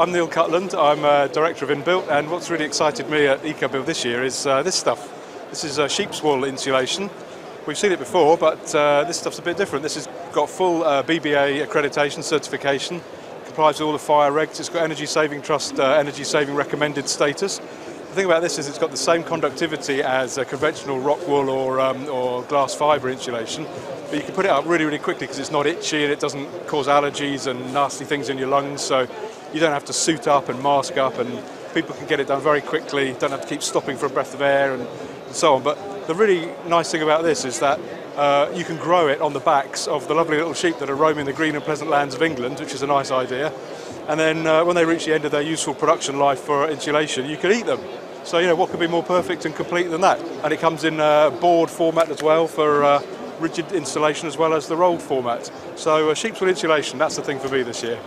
I'm Neil Cutland. I'm uh, director of Inbuilt, and what's really excited me at EcoBuild this year is uh, this stuff. This is uh, sheep's wool insulation. We've seen it before, but uh, this stuff's a bit different. This has got full uh, BBA accreditation certification, complies with all the fire regs. It's got Energy Saving Trust energy saving recommended status. The thing about this is it's got the same conductivity as a conventional rock wool or, um, or glass fibre insulation, but you can put it up really, really quickly because it's not itchy and it doesn't cause allergies and nasty things in your lungs. So you don't have to suit up and mask up and people can get it done very quickly, don't have to keep stopping for a breath of air and, and so on. But the really nice thing about this is that uh, you can grow it on the backs of the lovely little sheep that are roaming the green and pleasant lands of England, which is a nice idea. And then uh, when they reach the end of their useful production life for insulation, you can eat them. So, you know, what could be more perfect and complete than that? And it comes in uh, board format as well for uh, rigid insulation as well as the rolled format. So, uh, sheep's wool insulation, that's the thing for me this year.